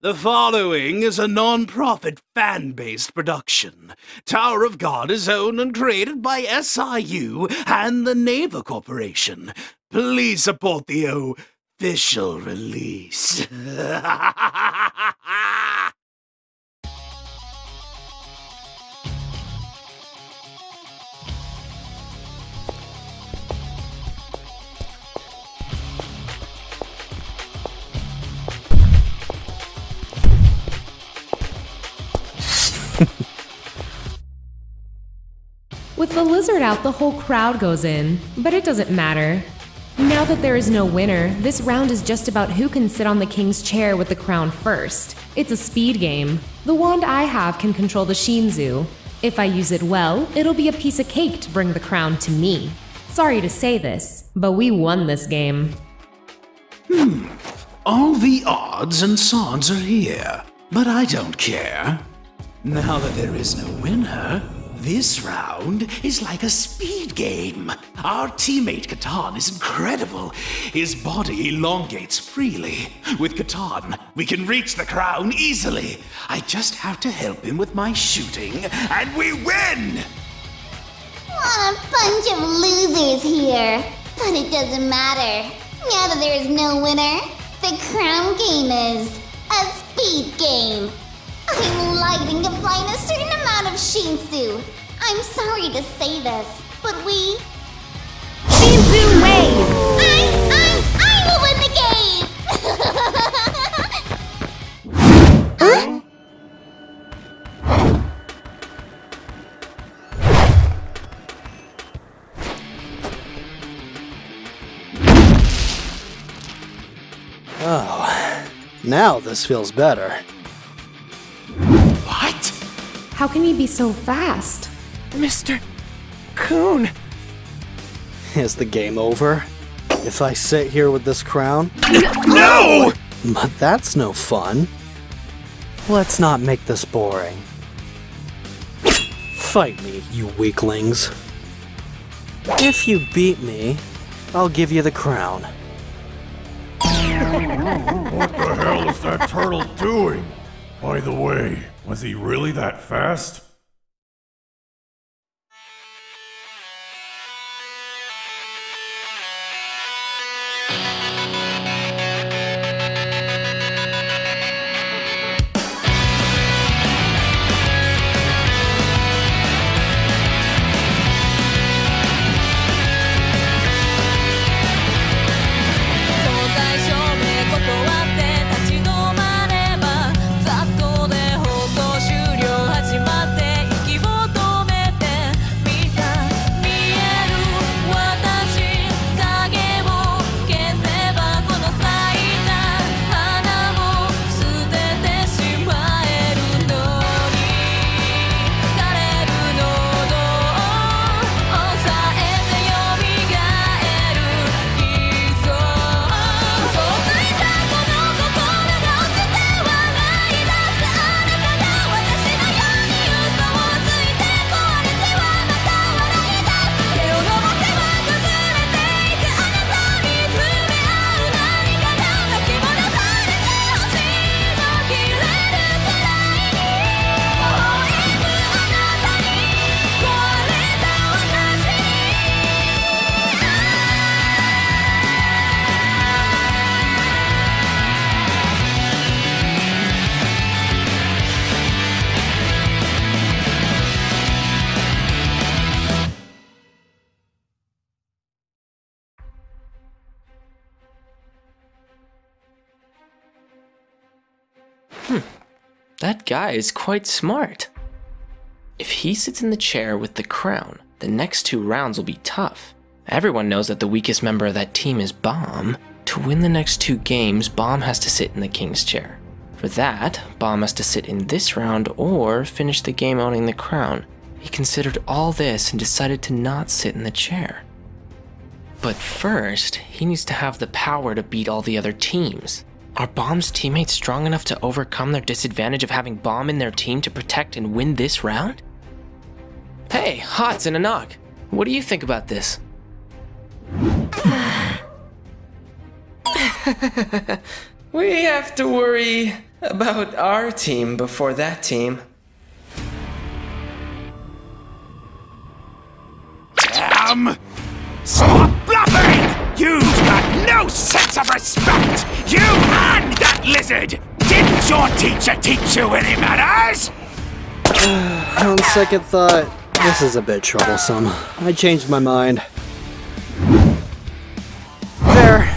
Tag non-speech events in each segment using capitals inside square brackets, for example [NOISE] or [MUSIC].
The following is a non-profit fan-based production. Tower of God is owned and created by SIU and the Naver Corporation. Please support the official release. [LAUGHS] With the lizard out, the whole crowd goes in, but it doesn't matter. Now that there is no winner, this round is just about who can sit on the king's chair with the crown first. It's a speed game. The wand I have can control the Shinsu. If I use it well, it'll be a piece of cake to bring the crown to me. Sorry to say this, but we won this game. Hmm. All the odds and sods are here, but I don't care. Now that there is no winner, this round is like a speed game. Our teammate Katan is incredible. His body elongates freely. With Katan, we can reach the crown easily. I just have to help him with my shooting, and we win! What a bunch of losers here. But it doesn't matter. Now that there is no winner, the crown game is I'm sorry to say this, but we. Shinsu Wave! I, I, I will win the game! [LAUGHS] Huh? Oh, now this feels better. What? How can he be so fast? Mr. Khun. Is the game over? If I sit here with this crown? No! But that's no fun. Let's not make this boring. Fight me, you weaklings. If you beat me, I'll give you the crown. What the hell is that turtle doing? By the way, was he really that fast? Hmm. That guy is quite smart. If he sits in the chair with the crown, the next two rounds will be tough. Everyone knows that the weakest member of that team is Bam. To win the next two games, Bam has to sit in the king's chair. For that, Bam has to sit in this round or finish the game owning the crown. He considered all this and decided to not sit in the chair. But first, he needs to have the power to beat all the other teams. Are Bam's teammates strong enough to overcome their disadvantage of having Bam in their team to protect and win this round? Hey, Hatz and Anaak. What do you think about this? [SIGHS] we have to worry About our team before that team. Damn! Stop bluffing! You've got no sense of respect! You and that lizard! Didn't your teacher teach you any manners? [SIGHS] On second thought, this is a bit troublesome. I changed my mind. There.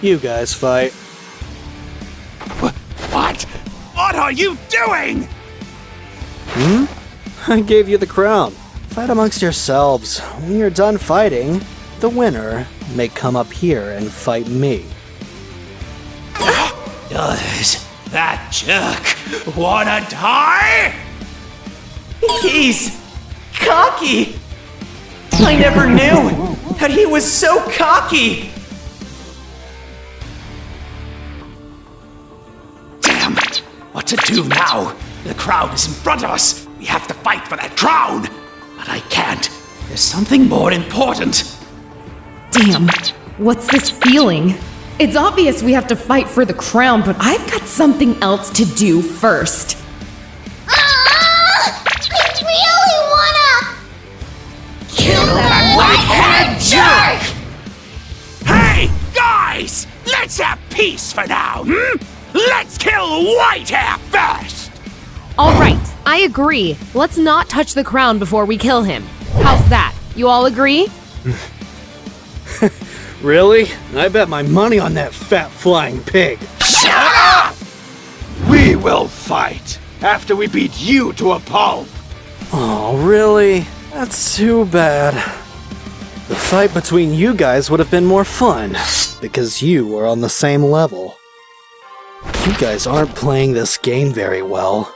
you guys fight. What? What are you doing? Hmm? I gave you the crown. Fight amongst yourselves. When you're done fighting, the winner may come up here and fight me. Does that jerk wanna die? He's cocky! I never knew that he was so cocky! Damn! it! What to do now? The crowd is in front of us. We have to fight for that crown. But I can't. There's something more important. Damn, what's this feeling? It's obvious we have to fight for the crown, but I've got something else to do first. Ah! I really wanna kill that whitehead jerk! Hey, guys! Let's have peace for now, hmm? Let's kill Whitehair first! All right, I agree. Let's not touch the crown before we kill him. How's that? You all agree? [LAUGHS] Really? I bet my money on that fat flying pig. Shut up! We will fight after we beat you to a pulp. Oh, really? That's too bad. The fight between you guys would have been more fun, because you were on the same level. You guys aren't playing this game very well.「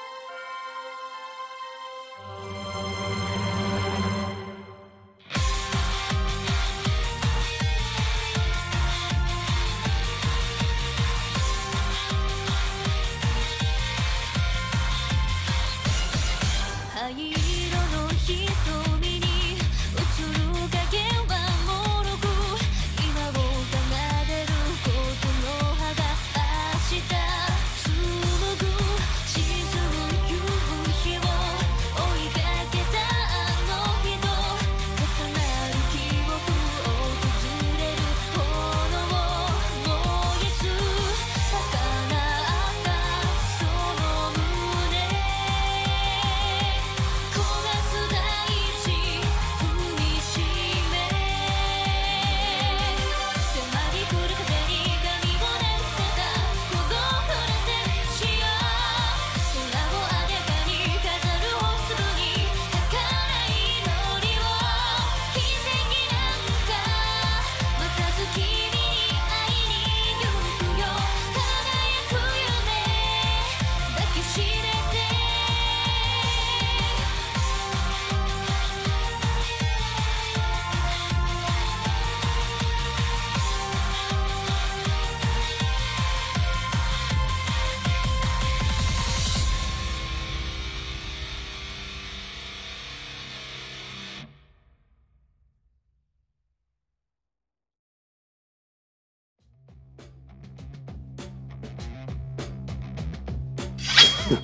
[LAUGHS] How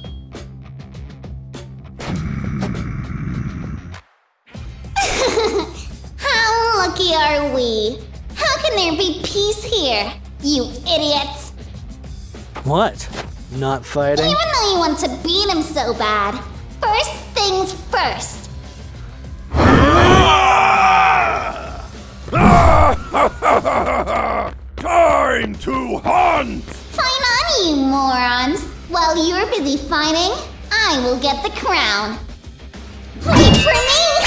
lucky are we? How can there be peace here? You idiots! What? Not fighting? Even though you want to beat him so bad, first things first. [LAUGHS] Time to hunt! Fight on, you morons! While you're busy fighting, I will get the crown. Wait for me!